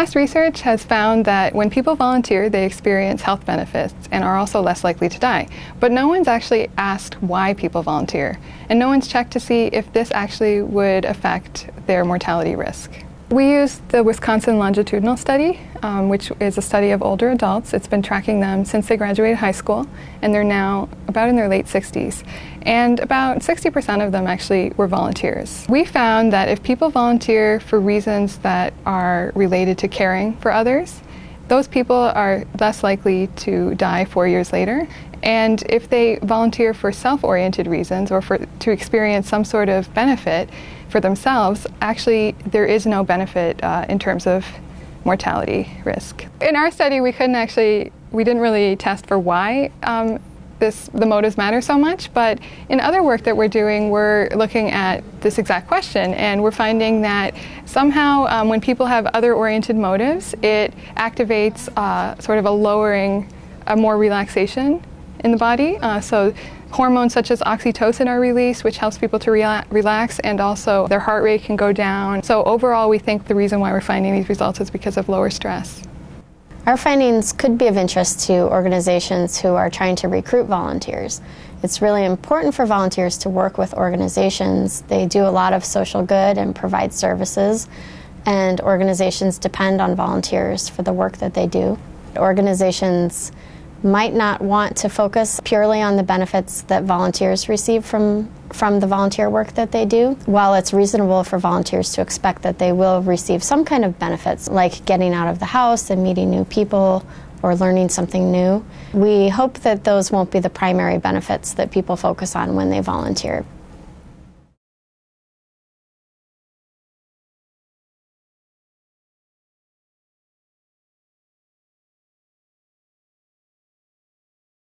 Past research has found that when people volunteer, they experience health benefits and are also less likely to die. But no one's actually asked why people volunteer, and no one's checked to see if this actually would affect their mortality risk. We used the Wisconsin longitudinal study, um, which is a study of older adults. It's been tracking them since they graduated high school, and they're now about in their late 60s. And about 60% of them actually were volunteers. We found that if people volunteer for reasons that are related to caring for others, those people are less likely to die four years later. And if they volunteer for self oriented reasons or for, to experience some sort of benefit, for themselves, actually, there is no benefit uh, in terms of mortality risk. In our study, we couldn't actually, we didn't really test for why um, this, the motives matter so much, but in other work that we're doing, we're looking at this exact question, and we're finding that somehow um, when people have other oriented motives, it activates uh, sort of a lowering, a more relaxation in the body. Uh, so Hormones such as oxytocin are released, which helps people to rela- relax, and also their heart rate can go down. So, overall, we think the reason why we're finding these results is because of lower stress. Our findings could be of interest to organizations who are trying to recruit volunteers. It's really important for volunteers to work with organizations. They do a lot of social good and provide services, and organizations depend on volunteers for the work that they do. Organizations might not want to focus purely on the benefits that volunteers receive from, from the volunteer work that they do. While it's reasonable for volunteers to expect that they will receive some kind of benefits, like getting out of the house and meeting new people or learning something new, we hope that those won't be the primary benefits that people focus on when they volunteer.